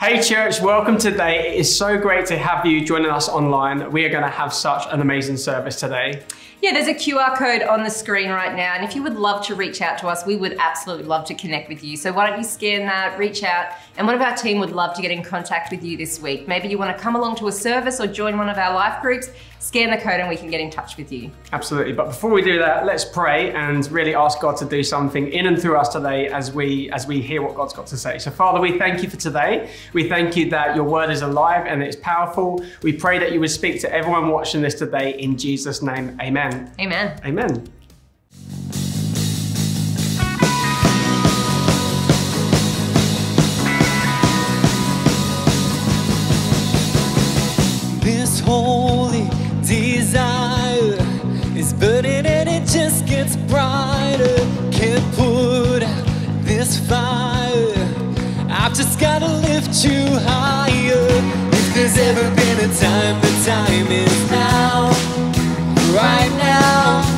Hey, church, welcome today. It is so great to have you joining us online. We are going to have such an amazing service today. Yeah, there's a QR code on the screen right now, and if you would love to reach out to us, we would absolutely love to connect with you. So why don't you scan that, reach out, and one of our team would love to get in contact with you this week. Maybe you want to come along to a service or join one of our life groups, scan the code and we can get in touch with you. Absolutely. But before we do that, let's pray and really ask God to do something in and through us today as we as we hear what God's got to say. So Father, we thank you for today. We thank you that your word is alive and it's powerful. We pray that you would speak to everyone watching this today in Jesus name. Amen. Amen. Amen. This holy desire is burning and it just gets brighter. Can't put out this fire. I've just gotta lift you higher. If there's ever been a time, the time is now. Right now.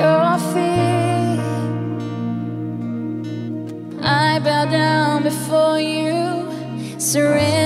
your feet. I bow down before you, surrender.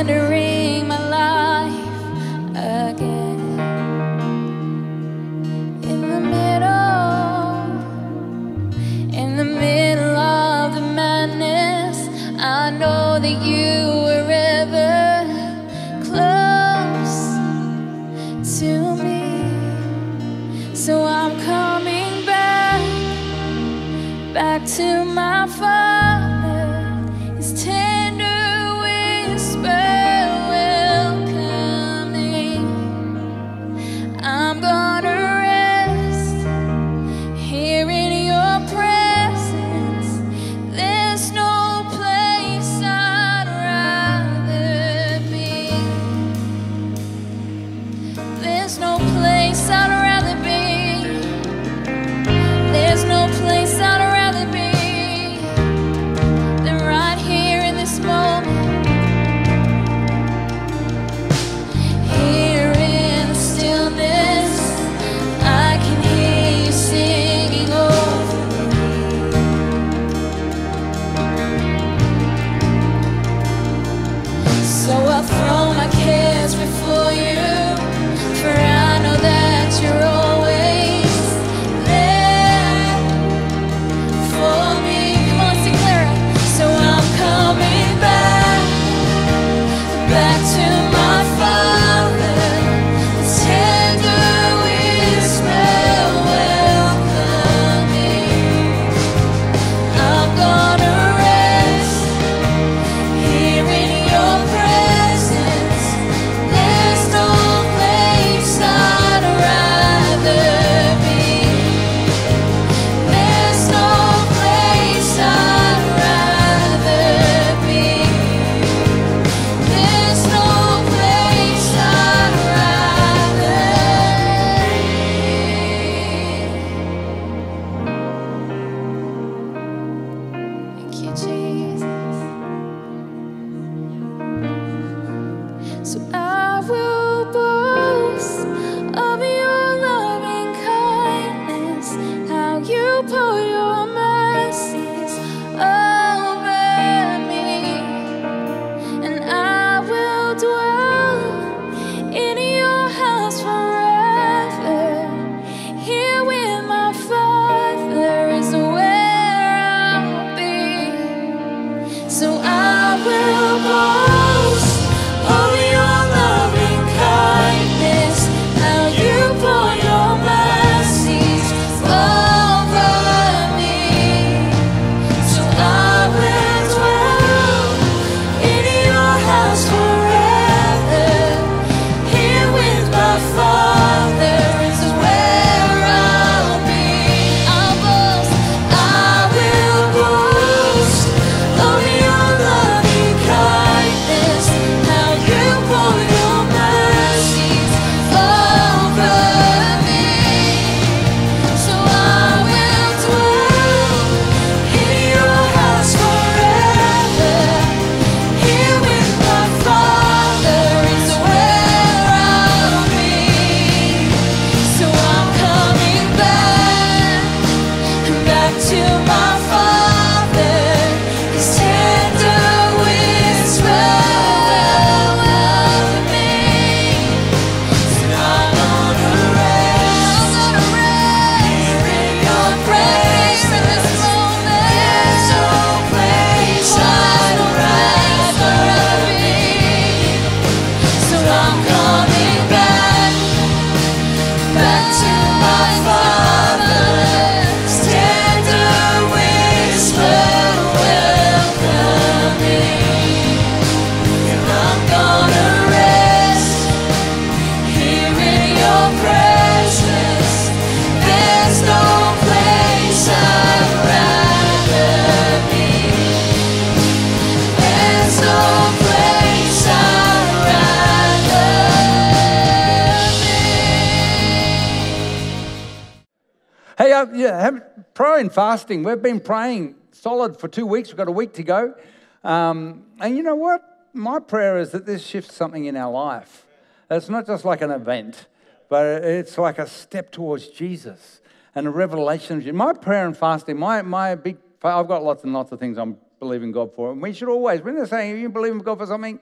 been fasting, we've been praying solid for two weeks, we've got a week to go. Um, and you know what? My prayer is that this shifts something in our life. It's not just like an event, but it's like a step towards Jesus and a revelation. My prayer and fasting, my, my big, I've got lots and lots of things I'm believing God for. And we should always, when they're saying you believe in God for something,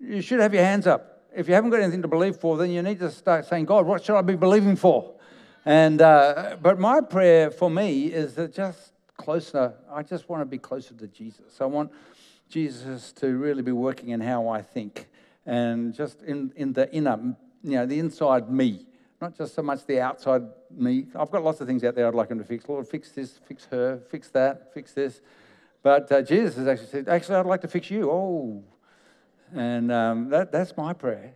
you should have your hands up. If you haven't got anything to believe for, then you need to start saying, God, what should I be believing for? And, uh, but my prayer for me is that just closer, I just want to be closer to Jesus. I want Jesus to really be working in how I think and just in, in the inner, you know, the inside me, not just so much the outside me. I've got lots of things out there I'd like him to fix. Lord, fix this, fix her, fix that, fix this. But uh, Jesus has actually said, actually, I'd like to fix you. Oh, and um, that, that's my prayer.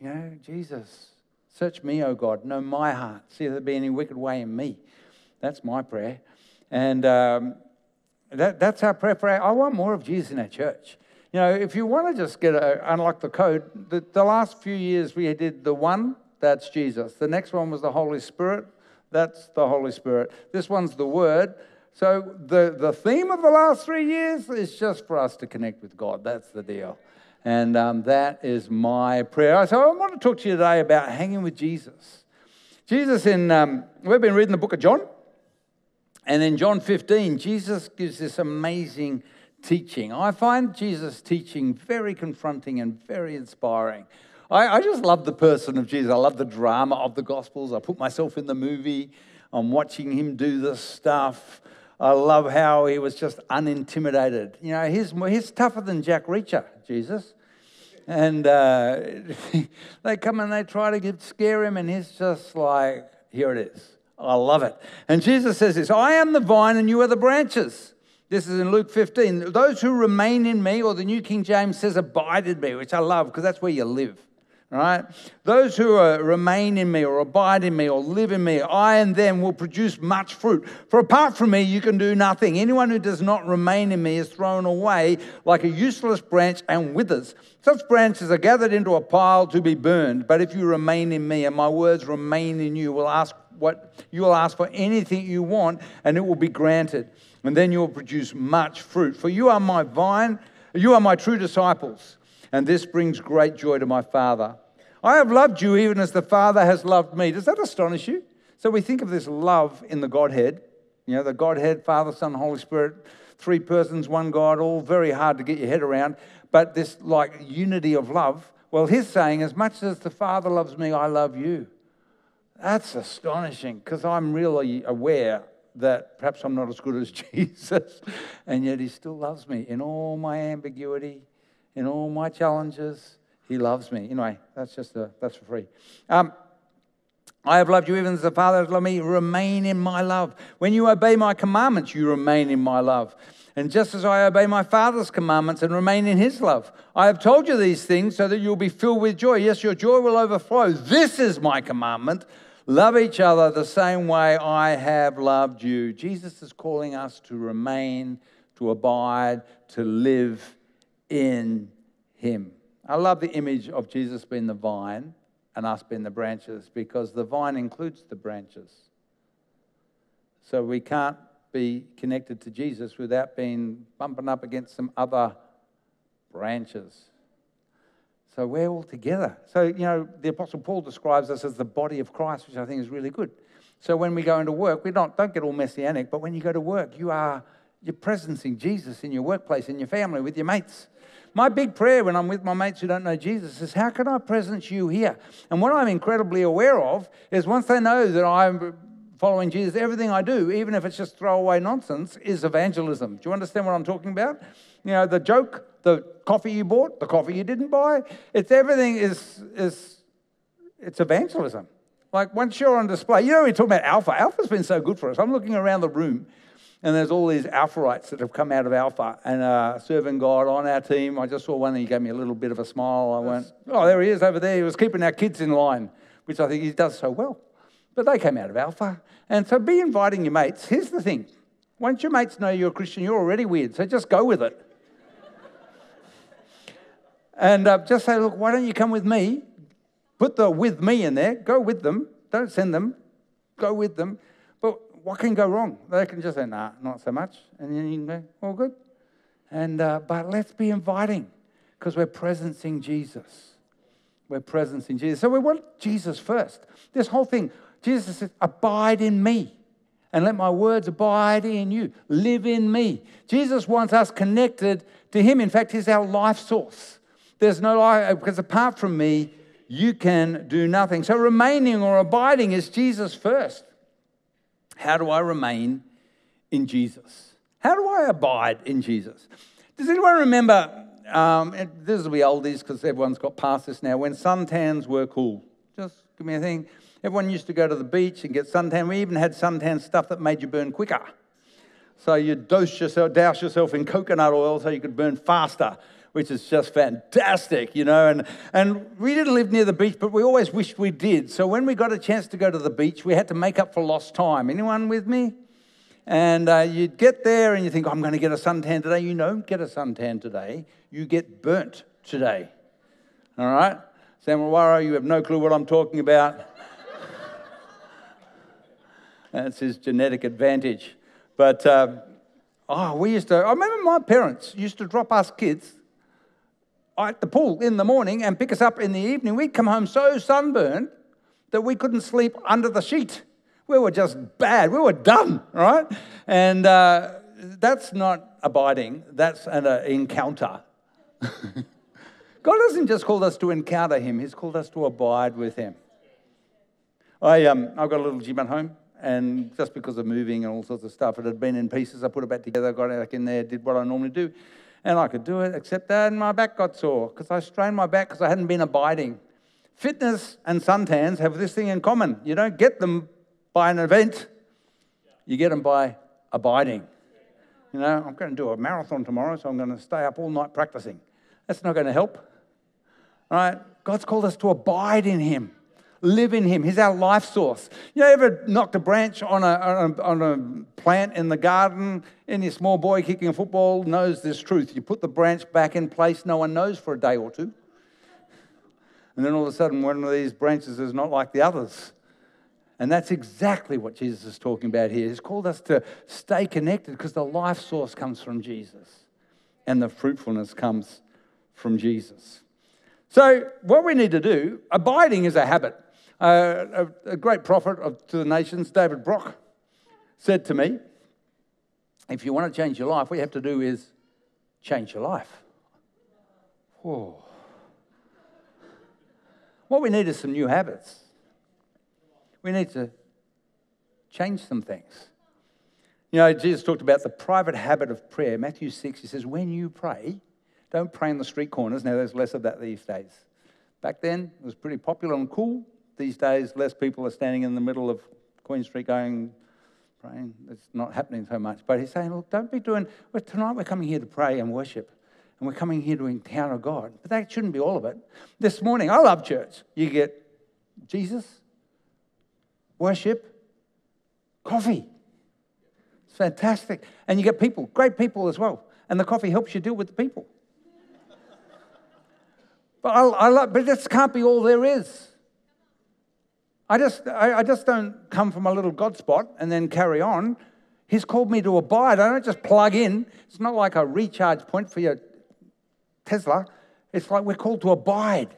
You know, Jesus, search me, O God, know my heart. See if there be any wicked way in me. That's my prayer. And um, that, that's our prayer our, I want more of Jesus in our church. You know, if you want to just get a, unlock the code, the, the last few years we did the one, that's Jesus. The next one was the Holy Spirit, that's the Holy Spirit. This one's the Word. So the, the theme of the last three years is just for us to connect with God. That's the deal. And um, that is my prayer. So I want to talk to you today about hanging with Jesus. Jesus, in, um, we've been reading the book of John. And in John 15, Jesus gives this amazing teaching. I find Jesus' teaching very confronting and very inspiring. I, I, just love the person of Jesus. I love the drama of the Gospels. I put myself in the movie. I'm watching him do this stuff. I love how he was just unintimidated. You know, he's, he's tougher than Jack Reacher, Jesus. And uh, they come and they try to scare him, and he's just like, here it is. I love it. And Jesus says this I am the vine, and you are the branches. This is in Luke 15. Those who remain in me, or the New King James says, abide in me, which I love because that's where you live right? Those who are, remain in me or abide in me or live in me, I and them will produce much fruit. For apart from me, you can do nothing. Anyone who does not remain in me is thrown away like a useless branch and withers. Such branches are gathered into a pile to be burned. But if you remain in me and my words remain in you, will ask what you will ask for anything you want, and it will be granted. And then you will produce much fruit. For you are my vine, you are my true disciples and this brings great joy to my Father. I have loved you even as the Father has loved me. Does that astonish you? So we think of this love in the Godhead, you know, the Godhead, Father, Son, Holy Spirit, three persons, one God, all very hard to get your head around, but this like unity of love. Well, he's saying, as much as the Father loves me, I love you. That's astonishing because I'm really aware that perhaps I'm not as good as Jesus, and yet he still loves me in all my ambiguity, in all my challenges. He loves me. Anyway, that's just a, that's for free. Um, I have loved you even as the Father has loved me. Remain in my love. When you obey my commandments, you remain in my love. And just as I obey my Father's commandments and remain in his love, I have told you these things so that you'll be filled with joy. Yes, your joy will overflow. This is my commandment. Love each other the same way I have loved you. Jesus is calling us to remain, to abide, to live in him. I love the image of Jesus being the vine and us being the branches because the vine includes the branches. So we can't be connected to Jesus without being bumping up against some other branches. So we're all together. So, you know, the Apostle Paul describes us as the body of Christ, which I think is really good. So when we go into work, we don't, don't get all messianic, but when you go to work, you are you're presencing Jesus in your workplace, in your family, with your mates. My big prayer when I'm with my mates who don't know Jesus is, how can I presence you here? And what I'm incredibly aware of is once they know that I'm following Jesus, everything I do, even if it's just throwaway nonsense, is evangelism. Do you understand what I'm talking about? You know, the joke, the coffee you bought, the coffee you didn't buy, it's everything is, is it's evangelism. Like once you're on display, you know, we're talking about Alpha. Alpha's been so good for us. I'm looking around the room and there's all these Alpharites that have come out of Alpha and uh, serving God on our team. I just saw one and he gave me a little bit of a smile. I went, oh, there he is over there. He was keeping our kids in line, which I think he does so well. But they came out of Alpha. And so be inviting your mates. Here's the thing once your mates know you're a Christian, you're already weird. So just go with it. and uh, just say, look, why don't you come with me? Put the with me in there. Go with them. Don't send them. Go with them what can go wrong? They can just say, nah, not so much. And then you can go, all good. And, uh, but let's be inviting because we're presencing Jesus. We're presencing Jesus. So we want Jesus first. This whole thing, Jesus says, abide in me. and let my words abide in you. Live in me. Jesus wants us connected to him. In fact, he's our life source. There's no life, because apart from me, you can do nothing. So remaining or abiding is Jesus first. How do I remain in Jesus? How do I abide in Jesus? Does anyone remember? Um, this will be oldies because everyone's got past this now. When suntans were cool, just give me a thing. Everyone used to go to the beach and get suntan. We even had suntan stuff that made you burn quicker. So you dose yourself, douse yourself in coconut oil so you could burn faster, which is just fantastic, you know. And, and we didn't live near the beach, but we always wished we did. So when we got a chance to go to the beach, we had to make up for lost time. Anyone with me? And uh, you'd get there and you think, I'm going to get a suntan today. You don't get a suntan today. You get burnt today. All right? Samuel you have no clue what I'm talking about. That's his genetic advantage. But uh, oh, we used to, I remember my parents used to drop us kids at the pool in the morning and pick us up in the evening. We'd come home so sunburned that we couldn't sleep under the sheet we were just bad. We were done, right? And uh, that's not abiding, that's an uh, encounter. God doesn't just call us to encounter Him, He's called us to abide with Him. I, um, I've got a little gym at home, and just because of moving and all sorts of stuff, it had been in pieces. I put it back together, got it back in there, did what I normally do, and I could do it, except that my back got sore because I strained my back because I hadn't been abiding. Fitness and suntans have this thing in common. You don't get them by an event, you get them by abiding. You know, I'm going to do a marathon tomorrow, so I'm going to stay up all night practicing. That's not going to help. All right? God's called us to abide in Him, live in Him. He's our life source. You ever knocked a branch on a, on a, on a plant in the garden? Any small boy kicking a football knows this truth. You put the branch back in place, no one knows for a day or two. And then all of a sudden, one of these branches is not like the others. And that's exactly what Jesus is talking about here. He's called us to stay connected because the life source comes from Jesus and the fruitfulness comes from Jesus. So, what we need to do, abiding is a habit. A, a, great prophet of, to the nations, David Brock, said to me, If you want to change your life, what you have to do is change your life. Whoa. What we need is some new habits we need to change some things. You know, Jesus talked about the private habit of prayer. Matthew 6, he says, when you pray, don't pray in the street corners. Now, there's less of that these days. Back then, it was pretty popular and cool. These days, less people are standing in the middle of Queen Street going, praying. It's not happening so much. But he's saying, look, don't be doing, well, tonight we're coming here to pray and worship. And we're coming here to encounter God. But that shouldn't be all of it. This morning, I love church. You get Jesus, worship, coffee. It's fantastic. And you get people, great people as well. And the coffee helps you deal with the people. But, I, I love, but this can't be all there is. I just, I, I just don't come from a little God spot and then carry on. He's called me to abide. I don't just plug in. It's not like a recharge point for your Tesla. It's like we're called to abide,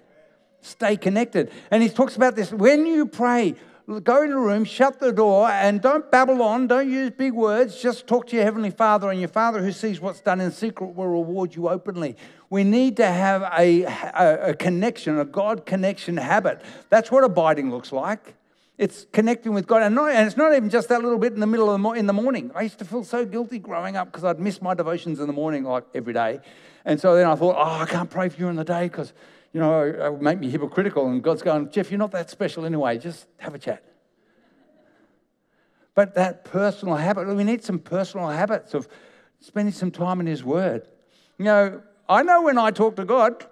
stay connected. And he talks about this when you pray, go in the room, shut the door, and don't babble on. Don't use big words. Just talk to your Heavenly Father, and your Father who sees what's done in secret will reward you openly. We need to have a, a, a connection, a God connection habit. That's what abiding looks like. It's connecting with God. And, not, and, it's not even just that little bit in the middle of the, in the morning. I used to feel so guilty growing up because I'd miss my devotions in the morning like every day. And so then I thought, oh, I can't pray for you in the day because you know, it would make me hypocritical. And God's going, Geoff, you're not that special anyway. Just have a chat. But that personal habit, we need some personal habits of spending some time in His Word. You know, I know when I talk to God,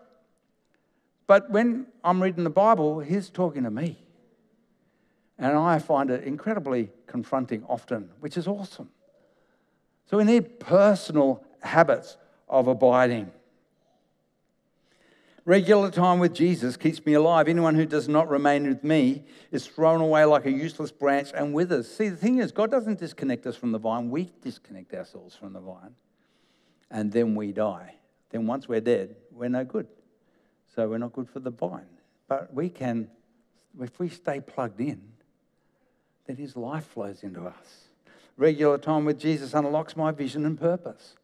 but when I'm reading the Bible, He's talking to me. And I find it incredibly confronting often, which is awesome. So we need personal habits of abiding. Regular time with Jesus keeps me alive. Anyone who does not remain with me is thrown away like a useless branch and withers. See, the thing is, God doesn't disconnect us from the vine, we disconnect ourselves from the vine. And then we die. Then once we're dead, we're no good. So we're not good for the vine. But we can, if we stay plugged in, then His life flows into us. Regular time with Jesus unlocks my vision and purpose.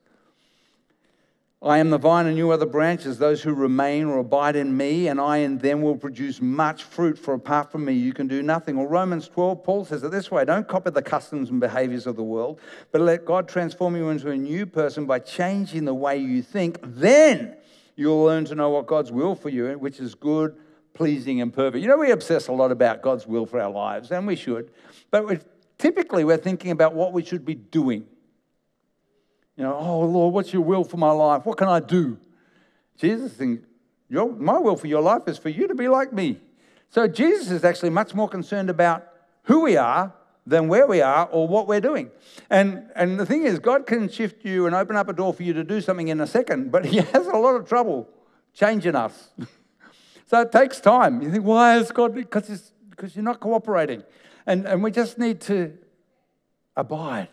I am the vine and you are the branches. Those who remain or abide in me and I in them will produce much fruit, for apart from me you can do nothing. Or Romans 12, Paul says it this way don't copy the customs and behaviors of the world, but let God transform you into a new person by changing the way you think. Then you'll learn to know what God's will for you, which is good, pleasing, and perfect. You know, we obsess a lot about God's will for our lives, and we should, but typically we're thinking about what we should be doing. You know, oh Lord, what's your will for my life? What can I do? Jesus thinks, my will for your life is for you to be like me. So Jesus is actually much more concerned about who we are than where we are or what we're doing. And, and the thing is, God can shift you and open up a door for you to do something in a second, but He has a lot of trouble changing us. so it takes time. You think, why is God? Because, because you're not cooperating. And, and we just need to abide.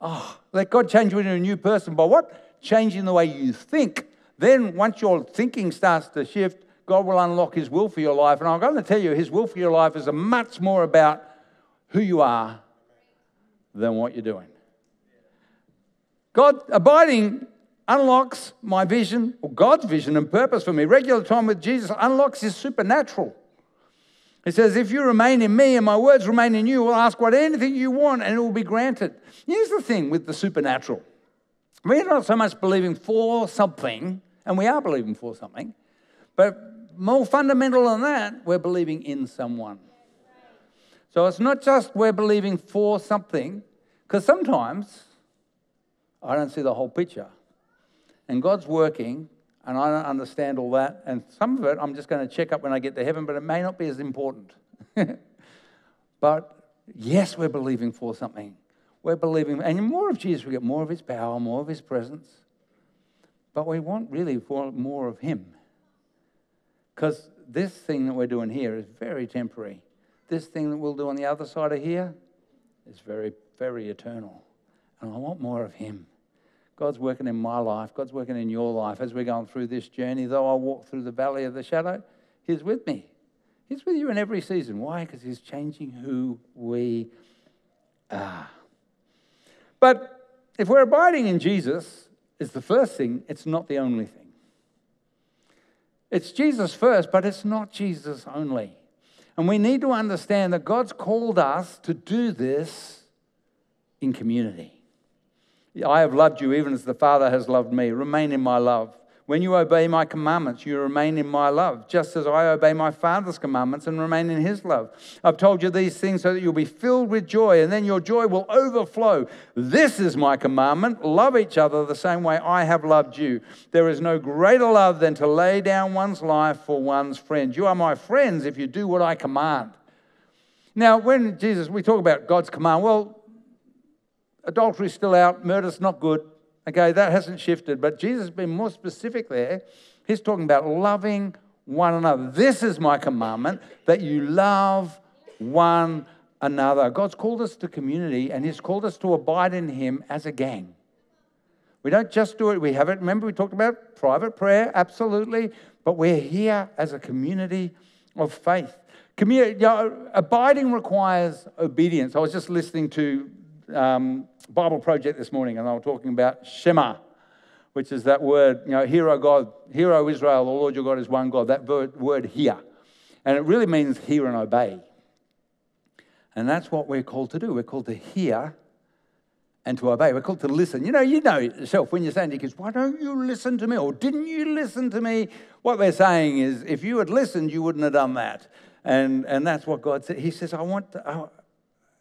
Oh, let God change you into a new person. By what? Changing the way you think. Then, once your thinking starts to shift, God will unlock His will for your life. And I'm going to tell you, His will for your life is a much more about who you are than what you're doing. God abiding unlocks my vision, or God's vision and purpose for me. Regular time with Jesus unlocks His supernatural. It says, If you remain in me and my words remain in you, we'll ask what anything you want and it will be granted. Here's the thing with the supernatural we're not so much believing for something, and we are believing for something, but more fundamental than that, we're believing in someone. So it's not just we're believing for something, because sometimes I don't see the whole picture. And God's working and I don't understand all that. And some of it I'm just going to check up when I get to heaven, but it may not be as important. but yes, we're believing for something. We're believing, and more of Jesus, we get more of his power, more of his presence. But we want really for more of him. Because this thing that we're doing here is very temporary. This thing that we'll do on the other side of here is very, very eternal. And I want more of him. God's working in my life. God's working in your life as we're going through this journey. Though I walk through the valley of the shadow, He's with me. He's with you in every season. Why? Because He's changing who we are. But if we're abiding in Jesus, is the first thing, it's not the only thing. It's Jesus first, but it's not Jesus only. And we need to understand that God's called us to do this in community. I have loved you even as the Father has loved me. Remain in my love. When you obey my commandments, you remain in my love, just as I obey my Father's commandments and remain in his love. I've told you these things so that you'll be filled with joy, and then your joy will overflow. This is my commandment love each other the same way I have loved you. There is no greater love than to lay down one's life for one's friends. You are my friends if you do what I command. Now, when Jesus, we talk about God's command, well, adultery's still out, murder's not good. Okay, that hasn't shifted, but Jesus has been more specific there. He's talking about loving one another. This is my commandment that you love one another. God's called us to community and He's called us to abide in Him as a gang. We don't just do it, we have it. Remember, we talked about private prayer, absolutely, but we're here as a community of faith. You know, abiding requires obedience. I was just listening to um, Bible project this morning, and they were talking about Shema, which is that word, you know, hero God, hero Israel, the Lord your God is one God, that word, word hear. And it really means hear and obey. And that's what we're called to do. We're called to hear and to obey. We're called to listen. You know, you know yourself when you're saying to your kids, why don't you listen to me? Or didn't you listen to me? What they're saying is, if you had listened, you wouldn't have done that. And, and that's what God said. He says, I want, to,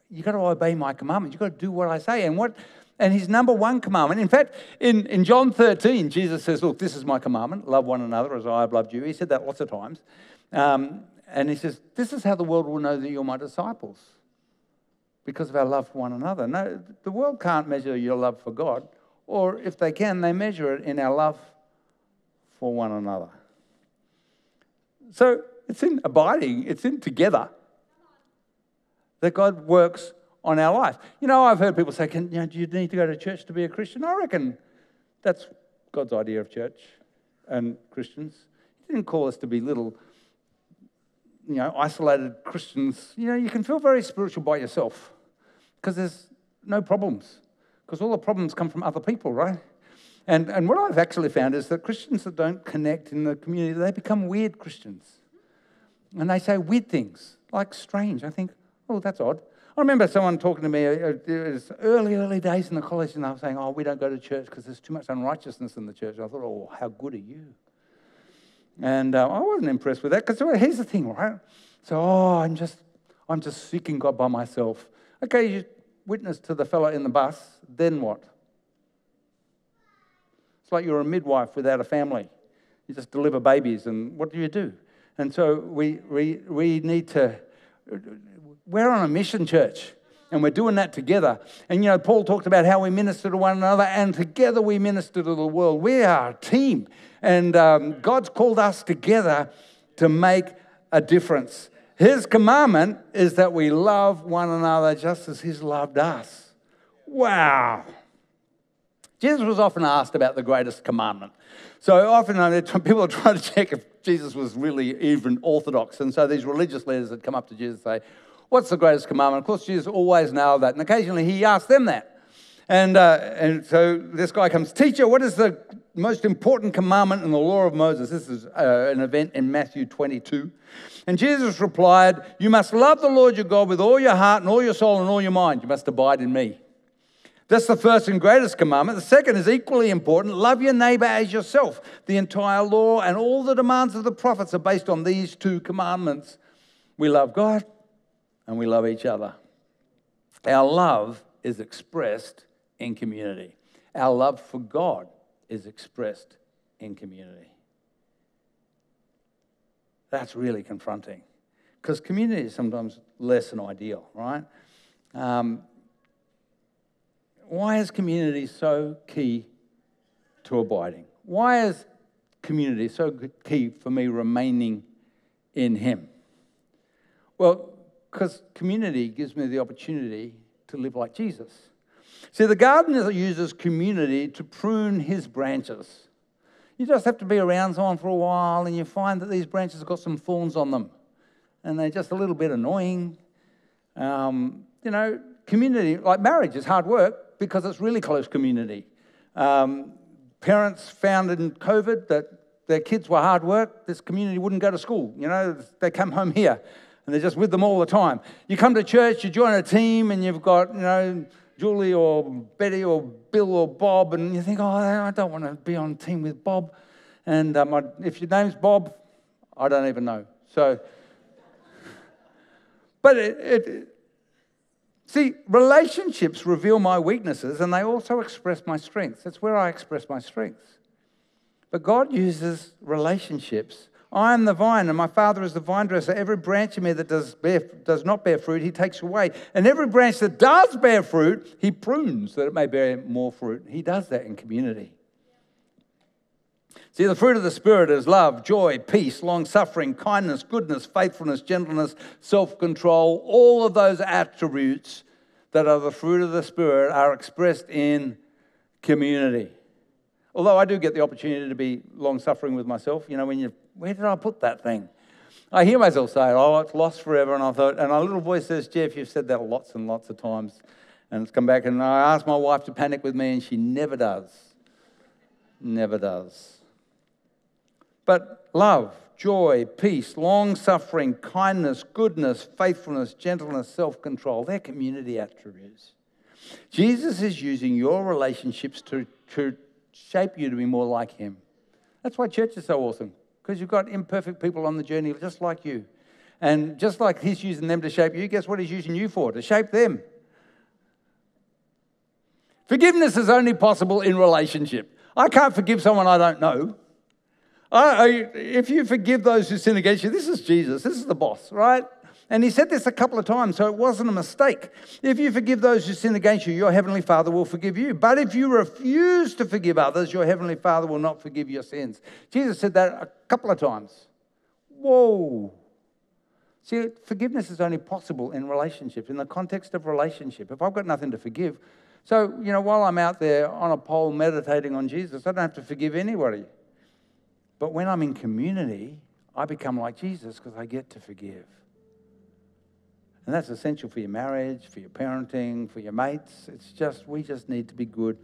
you got to obey my commandments. You've got to do what I say. And what and his number one commandment, in fact, in, in John 13, Jesus says, Look, this is my commandment love one another as I have loved you. He said that lots of times. Um, and he says, This is how the world will know that you're my disciples because of our love for one another. No, the world can't measure your love for God, or if they can, they measure it in our love for one another. So it's in abiding, it's in together that God works on our life. You know, I've heard people say, Can, you know, do you need to go to church to be a Christian? I reckon that's God's idea of church and Christians. He didn't call us to be little, you know, isolated Christians. You know, you can feel very spiritual by yourself. Because there's no problems. Because all the problems come from other people, right? And, and what I've actually found is that Christians that don't connect in the community, they become weird Christians. And they say weird things, like strange. I think, oh, that's odd. I remember someone talking to me, uh, uh, it was early, early days in the college, and they were saying, oh, we don't go to church because there's too much unrighteousness in the church. I thought, oh, how good are you? And uh, I wasn't impressed with that because here's the thing, right? So, oh, I'm just, I'm just seeking God by myself. Okay, you witness to the fellow in the bus, then what? It's like you're a midwife without a family. You just deliver babies, and what do you do? And so we, we, we need to, we're on a mission church. And we're doing that together. And you know, Paul talked about how we minister to one another, and together we minister to the world. We are a team. And um, God's called us together to make a difference. His commandment is that we love one another just as He's loved us. Wow. Jesus was often asked about the greatest commandment. So often people are trying to check if Jesus was really even orthodox. And so these religious leaders that come up to Jesus say, What's the greatest commandment? Of course, Jesus always nailed that. And occasionally he asked them that. And, uh, and so this guy comes, Teacher, what is the most important commandment in the law of Moses? This is uh, an event in Matthew 22. And Jesus replied, You must love the Lord your God with all your heart and all your soul and all your mind. You must abide in me. That's the first and greatest commandment. The second is equally important love your neighbor as yourself. The entire law and all the demands of the prophets are based on these two commandments. We love God and we love each other. Our love is expressed in community, our love for God is expressed in community. That's really confronting because community is sometimes less than ideal, right? Um, why is community so key to abiding? Why is community so key for me remaining in Him? Well, because community gives me the opportunity to live like Jesus. See, the gardener uses community to prune his branches. You just have to be around someone for a while and you find that these branches have got some thorns on them and they're just a little bit annoying. Um, you know, community, like marriage, is hard work because it's really close community. Um, parents found in COVID that their kids were hard work, this community wouldn't go to school. You know, they come home here and they're just with them all the time. You come to church, you join a team, and you've got, you know, Julie or Betty or Bill or Bob, and you think, oh, I don't want to be on team with Bob. And um, if your name's Bob, I don't even know. So, but it, it, see, relationships reveal my weaknesses and they also express my strengths. That's where I express my strengths. But God uses relationships I am the vine, and my Father is the vine dresser. Every branch in me that does, bear, does not bear fruit, he takes away. And every branch that does bear fruit, he prunes that it may bear more fruit. He does that in community. See, the fruit of the Spirit is love, joy, peace, long suffering, kindness, goodness, faithfulness, gentleness, self control. All of those attributes that are the fruit of the Spirit are expressed in community. Although I do get the opportunity to be long suffering with myself, you know, when you where did I put that thing? I hear myself say, oh, it's lost forever. And I thought, and a little voice says, Geoff, you've said that lots and lots of times. And it's come back. And I asked my wife to panic with me, and she never does. Never does. But love, joy, peace, long suffering, kindness, goodness, faithfulness, gentleness, self control, they're community attributes. Jesus is using your relationships to, to shape you to be more like Him. That's why church is so awesome because you've got imperfect people on the journey just like you. And just like He's using them to shape you, guess what He's using you for? To shape them. Forgiveness is only possible in relationship. I can't forgive someone I don't know. I, I, if you forgive those who sin against you, this is Jesus, this is the boss, right? And he said this a couple of times, so it wasn't a mistake. If you forgive those who sin against you, your heavenly Father will forgive you. But if you refuse to forgive others, your heavenly Father will not forgive your sins. Jesus said that a couple of times. Whoa. See, forgiveness is only possible in relationships, in the context of relationship. If I've got nothing to forgive, so, you know, while I'm out there on a pole meditating on Jesus, I don't have to forgive anybody. But when I'm in community, I become like Jesus because I get to forgive. And that's essential for your marriage, for your parenting, for your mates. It's just, we just need to be good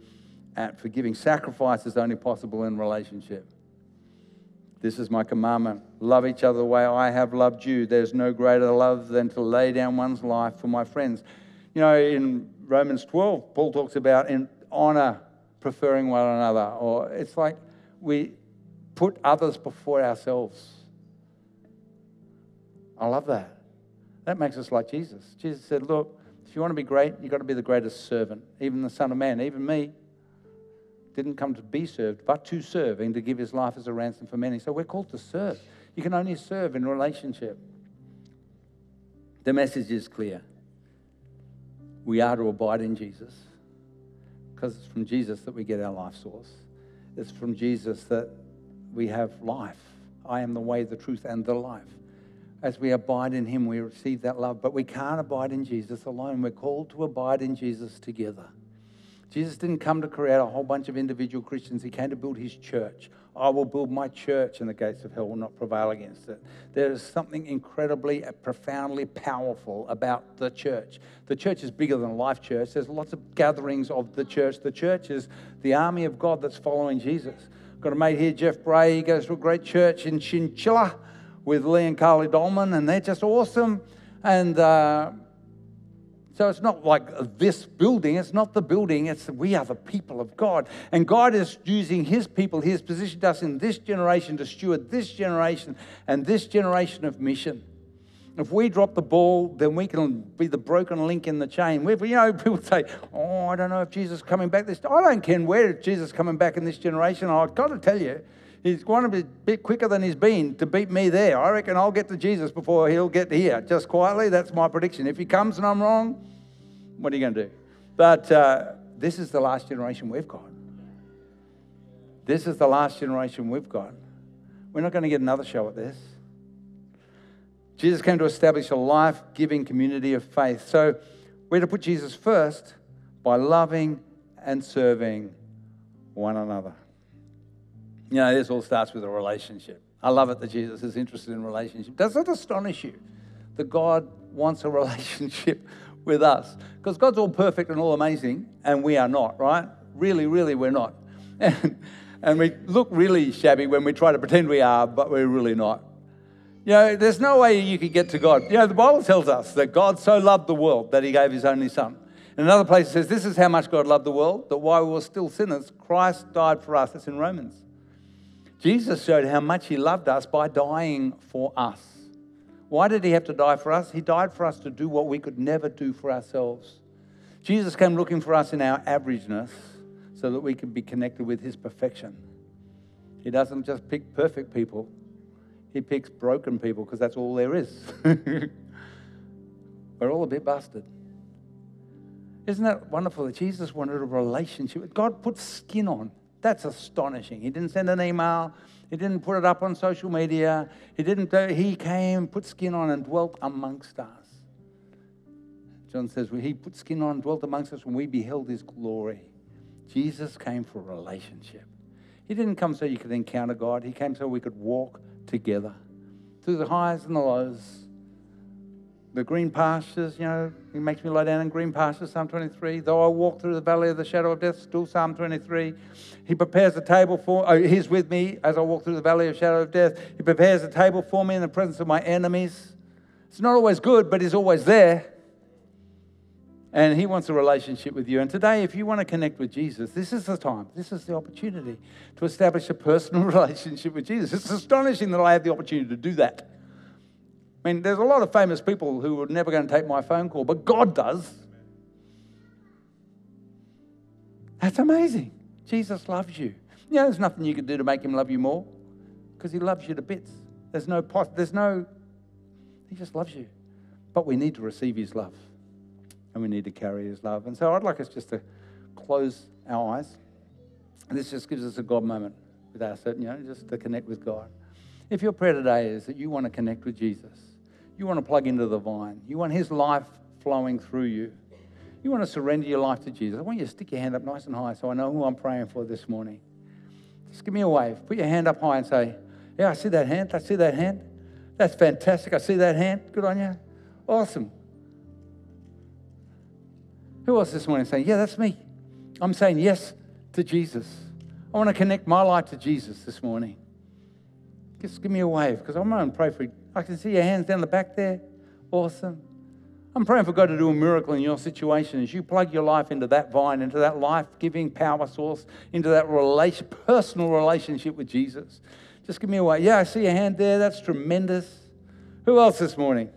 at forgiving. Sacrifice is only possible in relationship. This is my commandment love each other the way I have loved you. There's no greater love than to lay down one's life for my friends. You know, in Romans 12, Paul talks about in honor preferring one another, or it's like we put others before ourselves. I love that. That makes us like Jesus. Jesus said, Look, if you want to be great, you've got to be the greatest servant, even the Son of Man, even me didn't come to be served, but to serve and to give his life as a ransom for many. So we're called to serve. You can only serve in relationship. The message is clear. We are to abide in Jesus because it's from Jesus that we get our life source. It's from Jesus that we have life. I am the way, the truth, and the life. As we abide in Him, we receive that love. But we can't abide in Jesus alone. We're called to abide in Jesus together. Jesus didn't come to create a whole bunch of individual Christians. He came to build his church. I will build my church, and the gates of hell will not prevail against it. There is something incredibly, profoundly powerful about the church. The church is bigger than Life Church. There's lots of gatherings of the church. The church is the army of God that's following Jesus. Got a mate here, Jeff Bray. He goes to a great church in Chinchilla with Lee and Carly Dolman, and they're just awesome. And uh, so it's not like this building, it's not the building, it's we are the people of God. And God is using his people, he has positioned us in this generation to steward this generation and this generation of mission. If we drop the ball, then we can be the broken link in the chain. We, you know, people say, "Oh, I don't know if Jesus is coming back this." I don't care where Jesus is coming back in this generation. I've got to tell you, he's going to be a bit quicker than he's been to beat me there. I reckon I'll get to Jesus before he'll get here. Just quietly, that's my prediction. If he comes and I'm wrong, what are you going to do? But uh, this is the last generation we've got. This is the last generation we've got. We're not going to get another show at this. Jesus came to establish a life giving community of faith. So we're to put Jesus first by loving and serving one another. You know, this all starts with a relationship. I love it that Jesus is interested in relationship. Does it astonish you that God wants a relationship with us? Because God's all perfect and all amazing, and we are not, right? Really, really, we're not. And, and we look really shabby when we try to pretend we are, but we're really not. You know, there's no way you could get to God. You know, the Bible tells us that God so loved the world that he gave his only son. In another place, it says, This is how much God loved the world, that while we were still sinners, Christ died for us. That's in Romans. Jesus showed how much he loved us by dying for us. Why did he have to die for us? He died for us to do what we could never do for ourselves. Jesus came looking for us in our averageness so that we could be connected with his perfection. He doesn't just pick perfect people, he picks broken people because that's all there is. We're all a bit busted. Isn't that wonderful that Jesus wanted a relationship? God put skin on. That's astonishing. He didn't send an email. He didn't put it up on social media. He didn't. He came, put skin on, and dwelt amongst us. John says he put skin on, dwelt amongst us when we beheld his glory. Jesus came for a relationship. He didn't come so you could encounter God. He came so we could walk together through the highs and the lows, the green pastures, you know, he makes me lie down in green pastures, Psalm 23. Though I walk through the valley of the shadow of death, still Psalm 23. He prepares a table for, oh, he's with me as I walk through the valley of shadow of death. He prepares a table for me in the presence of my enemies. It's not always good, but he's always there. And he wants a relationship with you. And today, if you want to connect with Jesus, this is the time, this is the opportunity to establish a personal relationship with Jesus. It's astonishing that I have the opportunity to do that. I mean, there's a lot of famous people who are never going to take my phone call, but God does. That's amazing. Jesus loves you. You know, there's nothing you can do to make him love you more because he loves you to bits. There's no, pot, there's no, he just loves you. But we need to receive his love and we need to carry his love. And so I'd like us just to close our eyes. And this just gives us a God moment with us, you know, just to connect with God. If your prayer today is that you want to connect with Jesus, you want to plug into the vine. You want His life flowing through you. You want to surrender your life to Jesus. I want you to stick your hand up nice and high so I know who I'm praying for this morning. Just give me a wave. Put your hand up high and say, Yeah, I see that hand. I see that hand. That's fantastic. I see that hand. Good on you. Awesome. Who else this morning saying, Yeah, that's me? I'm saying yes to Jesus. I want to connect my life to Jesus this morning. Just give me a wave because I'm going to pray for you. I can see your hands down the back there. Awesome. I'm praying for God to do a miracle in your situation as you plug your life into that vine, into that life giving power source, into that relation, personal relationship with Jesus. Just give me a wave. Yeah, I see your hand there. That's tremendous. Who else this morning?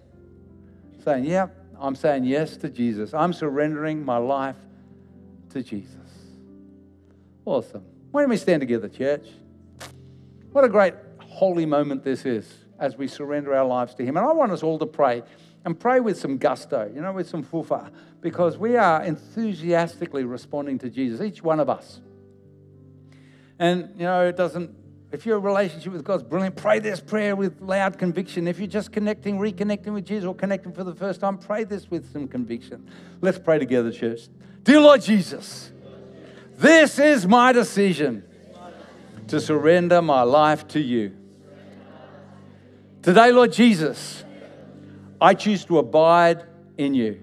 Saying, yeah, I'm saying yes to Jesus. I'm surrendering my life to Jesus. Awesome. Why don't we stand together, church? What a great holy moment this is as we surrender our lives to Him. And I want us all to pray and pray with some gusto, you know, with some fufa, because we are enthusiastically responding to Jesus, each one of us. And, you know, it doesn't, if your relationship with God's brilliant, pray this prayer with loud conviction. If you're just connecting, reconnecting with Jesus, or connecting for the first time, pray this with some conviction. Let's pray together, church. Dear Lord Jesus, this is my decision to surrender my life to you. Today, Lord Jesus, I choose to abide in you.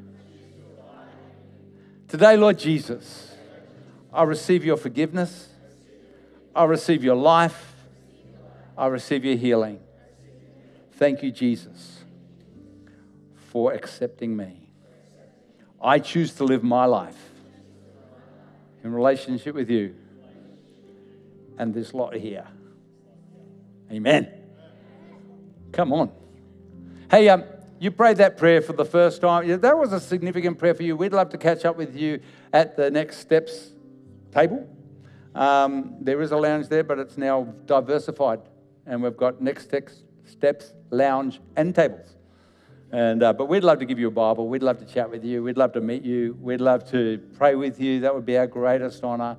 Today, Lord Jesus, I receive your forgiveness. I receive your life. I receive your healing. Thank you, Jesus, for accepting me. I choose to live my life in relationship with you and this lot here. Amen. Come on. Hey, um, you prayed that prayer for the first time. Yeah, that was a significant prayer for you. We'd love to catch up with you at the next steps table. Um, there is a lounge there, but it's now diversified, and we've got next steps, lounge, and tables. And uh, but we'd love to give you a Bible. We'd love to chat with you. We'd love to meet you. We'd love to pray with you. That would be our greatest honour.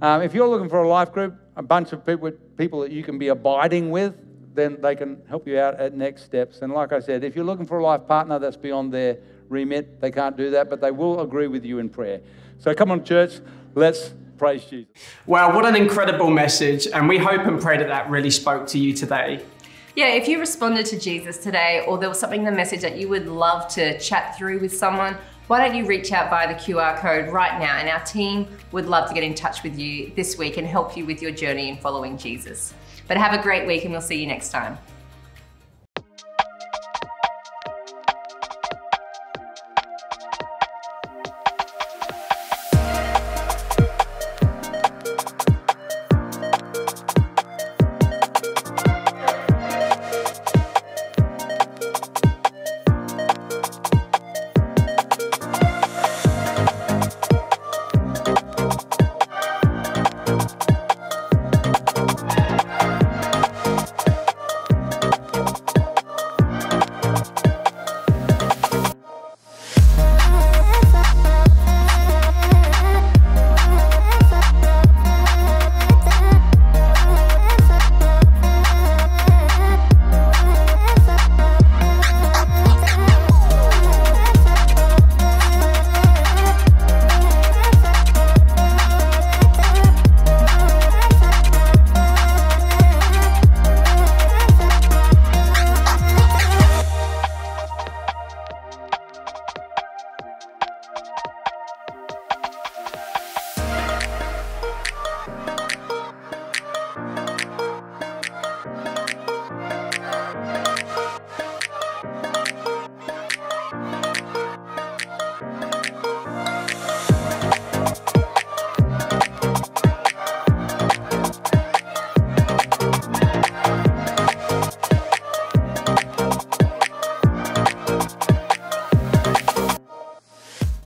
Um, if you're looking for a life group, a bunch of people, people that you can be abiding with, then they can help you out at next steps. And like I said, if you're looking for a life partner that's beyond their remit, they can't do that, but they will agree with you in prayer. So come on, church, let's praise Jesus. Wow, what an incredible message. And we hope and pray that that really spoke to you today. Yeah, if you responded to Jesus today, or there was something in the message that you would love to chat through with someone, why don't you reach out via the QR code right now? And our team would love to get in touch with you this week and help you with your journey in following Jesus. But have a great week and we'll see you next time.